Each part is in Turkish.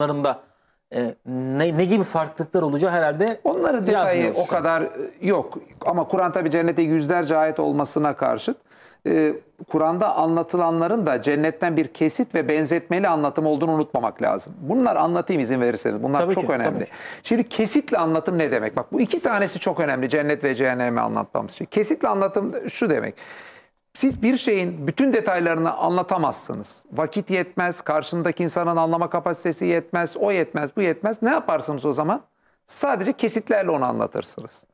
anlatımlarında e, ne, ne gibi farklılıklar olacağı herhalde Onların detayı o kadar e, yok. Ama Kur'an tabi cennete yüzlerce ayet olmasına karşıt e, Kur'an'da anlatılanların da cennetten bir kesit ve benzetmeli anlatım olduğunu unutmamak lazım. Bunlar anlatayım izin verirseniz. Bunlar Tabii çok ki, önemli. tabii. Şimdi kesitle anlatım ne demek? Bak bu iki tanesi çok önemli cennet ve cehennemi anlatmamız için. Kesitle anlatım şu demek. Siz bir şeyin bütün detaylarını anlatamazsınız. Vakit yetmez, karşındaki insanın anlama kapasitesi yetmez, o yetmez, bu yetmez. Ne yaparsınız o zaman? Sadece kesitlerle onu anlatırsınız.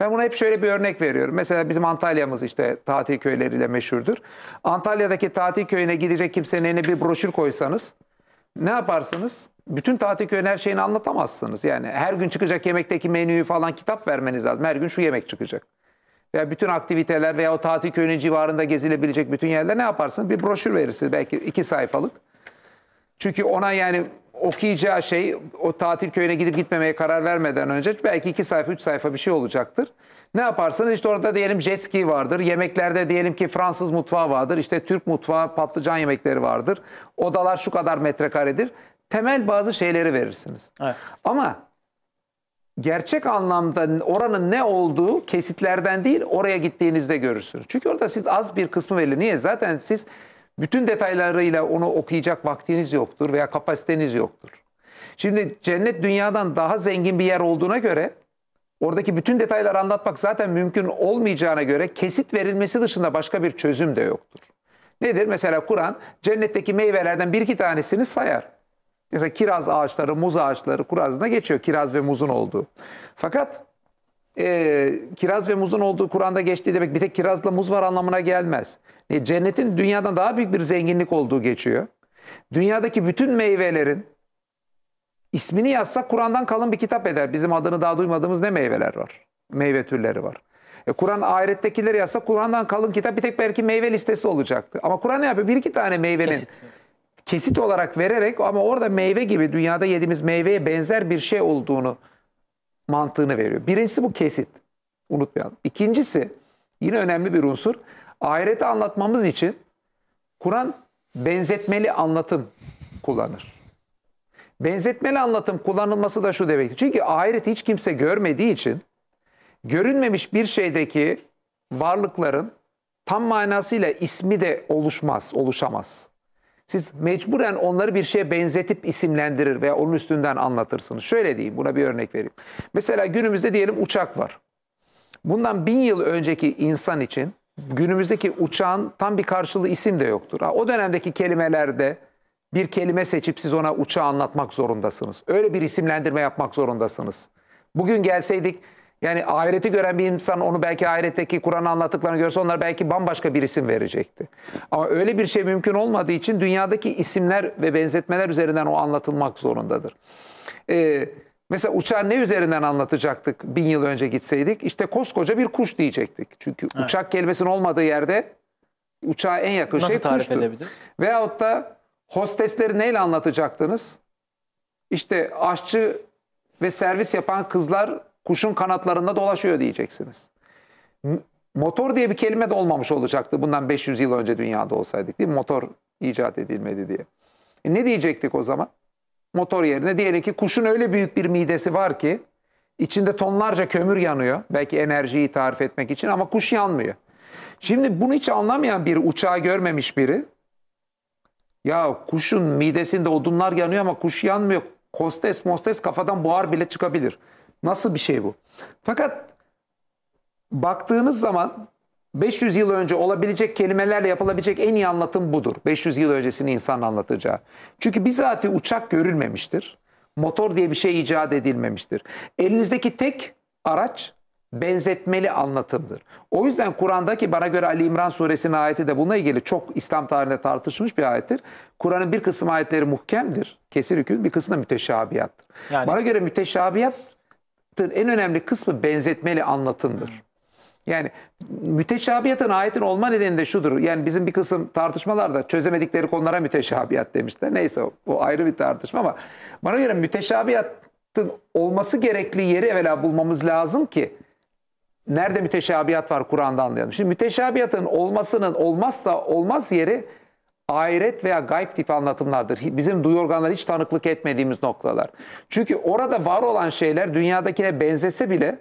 Ben buna hep şöyle bir örnek veriyorum. Mesela bizim Antalya'mız işte tatil köyleriyle meşhurdur. Antalya'daki tatil köyüne gidecek kimsenin eline bir broşür koysanız ne yaparsınız? Bütün tatil köyün her şeyini anlatamazsınız. Yani her gün çıkacak yemekteki menüyü falan kitap vermeniz lazım. Her gün şu yemek çıkacak veya bütün aktiviteler veya o tatil köyünün civarında gezilebilecek bütün yerler ne yaparsın? Bir broşür verirsiniz belki iki sayfalık. Çünkü ona yani okuyacağı şey o tatil köyüne gidip gitmemeye karar vermeden önce belki iki sayfa, üç sayfa bir şey olacaktır. Ne yaparsınız? İşte orada diyelim jet ski vardır. Yemeklerde diyelim ki Fransız mutfağı vardır. İşte Türk mutfağı, patlıcan yemekleri vardır. Odalar şu kadar metrekaredir. Temel bazı şeyleri verirsiniz. Evet. Ama gerçek anlamda oranın ne olduğu kesitlerden değil oraya gittiğinizde görürsünüz. Çünkü orada siz az bir kısmı belli. Niye? Zaten siz bütün detaylarıyla onu okuyacak vaktiniz yoktur veya kapasiteniz yoktur. Şimdi cennet dünyadan daha zengin bir yer olduğuna göre oradaki bütün detayları anlatmak zaten mümkün olmayacağına göre kesit verilmesi dışında başka bir çözüm de yoktur. Nedir? Mesela Kur'an cennetteki meyvelerden bir iki tanesini sayar. Mesela kiraz ağaçları, muz ağaçları Kur'an'da geçiyor. Kiraz ve muzun olduğu. Fakat e, kiraz ve muzun olduğu Kur'an'da geçtiği demek bir tek kirazla muz var anlamına gelmez. E, cennetin dünyadan daha büyük bir zenginlik olduğu geçiyor. Dünyadaki bütün meyvelerin ismini yazsak Kur'an'dan kalın bir kitap eder. Bizim adını daha duymadığımız ne meyveler var? Meyve türleri var. E, Kur'an ahirettekileri yazsa Kur'an'dan kalın kitap bir tek belki meyve listesi olacaktı. Ama Kur'an ne yapıyor? Bir iki tane meyvenin Kesit. Kesit olarak vererek ama orada meyve gibi dünyada yediğimiz meyveye benzer bir şey olduğunu mantığını veriyor. Birincisi bu kesit. Unutmayalım. İkincisi yine önemli bir unsur. Ahireti anlatmamız için Kur'an benzetmeli anlatım kullanır. Benzetmeli anlatım kullanılması da şu demektir. Çünkü ahireti hiç kimse görmediği için görünmemiş bir şeydeki varlıkların tam manasıyla ismi de oluşmaz, oluşamaz. Siz mecburen onları bir şeye benzetip isimlendirir veya onun üstünden anlatırsınız. Şöyle diyeyim, buna bir örnek vereyim. Mesela günümüzde diyelim uçak var. Bundan bin yıl önceki insan için günümüzdeki uçağın tam bir karşılığı isim de yoktur. O dönemdeki kelimelerde bir kelime seçip siz ona uçağı anlatmak zorundasınız. Öyle bir isimlendirme yapmak zorundasınız. Bugün gelseydik yani ahireti gören bir insan onu belki ahiretteki Kur'an'ı anlattıklarını görse onlar belki bambaşka bir isim verecekti. Ama öyle bir şey mümkün olmadığı için dünyadaki isimler ve benzetmeler üzerinden o anlatılmak zorundadır. Ee, mesela uçağı ne üzerinden anlatacaktık bin yıl önce gitseydik? İşte koskoca bir kuş diyecektik. Çünkü uçak kelimesinin olmadığı yerde uçağa en yakın Nasıl şey tarif kuştur. edebiliriz? Veyahut da hostesleri neyle anlatacaktınız? İşte aşçı ve servis yapan kızlar kuşun kanatlarında dolaşıyor diyeceksiniz. Motor diye bir kelime de olmamış olacaktı bundan 500 yıl önce dünyada olsaydık değil mi? Motor icat edilmedi diye. E ne diyecektik o zaman? Motor yerine diyelim ki kuşun öyle büyük bir midesi var ki içinde tonlarca kömür yanıyor. Belki enerjiyi tarif etmek için ama kuş yanmıyor. Şimdi bunu hiç anlamayan biri, uçağı görmemiş biri ya kuşun midesinde odunlar yanıyor ama kuş yanmıyor. Kostes mostes kafadan buhar bile çıkabilir. Nasıl bir şey bu? Fakat baktığınız zaman 500 yıl önce olabilecek kelimelerle yapılabilecek en iyi anlatım budur. 500 yıl öncesini insan anlatacağı. Çünkü bizatihi uçak görülmemiştir. Motor diye bir şey icat edilmemiştir. Elinizdeki tek araç benzetmeli anlatımdır. O yüzden Kur'an'daki bana göre Ali İmran suresinin ayeti de bununla ilgili çok İslam tarihinde tartışılmış bir ayettir. Kur'an'ın bir kısım ayetleri muhkemdir, kesir hüküm, bir kısmı da müteşabihattır. Yani- Bana göre müteşabihatın en önemli kısmı benzetmeli anlatımdır. Yani müteşabihatın ayetin olma nedeni de şudur. Yani bizim bir kısım tartışmalarda çözemedikleri konulara müteşabihat demişler. Neyse o, o ayrı bir tartışma ama bana göre müteşabihatın olması gerekli yeri evvela bulmamız lazım ki nerede müteşabihat var Kur'an'da anlayalım. Şimdi müteşabihatın olmasının olmazsa olmaz yeri ahiret veya gayb tipi anlatımlardır. Bizim duyu organları hiç tanıklık etmediğimiz noktalar. Çünkü orada var olan şeyler dünyadakine benzese bile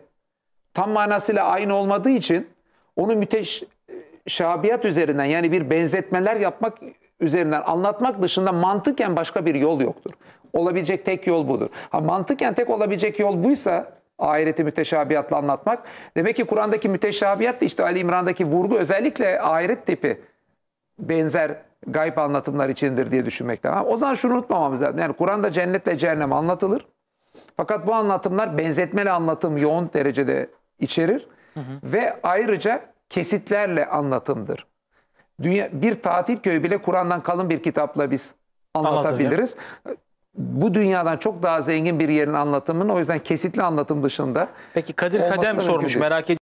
tam manasıyla aynı olmadığı için onu müteşabiyat üzerinden yani bir benzetmeler yapmak üzerinden anlatmak dışında mantıken başka bir yol yoktur. Olabilecek tek yol budur. Ha, mantıken tek olabilecek yol buysa ahireti müteşabihatla anlatmak. Demek ki Kur'an'daki müteşabihat da işte Ali İmran'daki vurgu özellikle ahiret tipi benzer gayb anlatımlar içindir diye düşünmek lazım. O zaman şunu unutmamamız lazım. Yani Kur'an'da cennetle cehennem anlatılır. Fakat bu anlatımlar benzetmeli anlatım yoğun derecede içerir ve ayrıca kesitlerle anlatımdır. Dünya, bir tatil köyü bile Kur'an'dan kalın bir kitapla biz anlatabiliriz. Bu dünyadan çok daha zengin bir yerin anlatımının o yüzden kesitli anlatım dışında Peki Kadir Kadem sormuş merak ediyorum.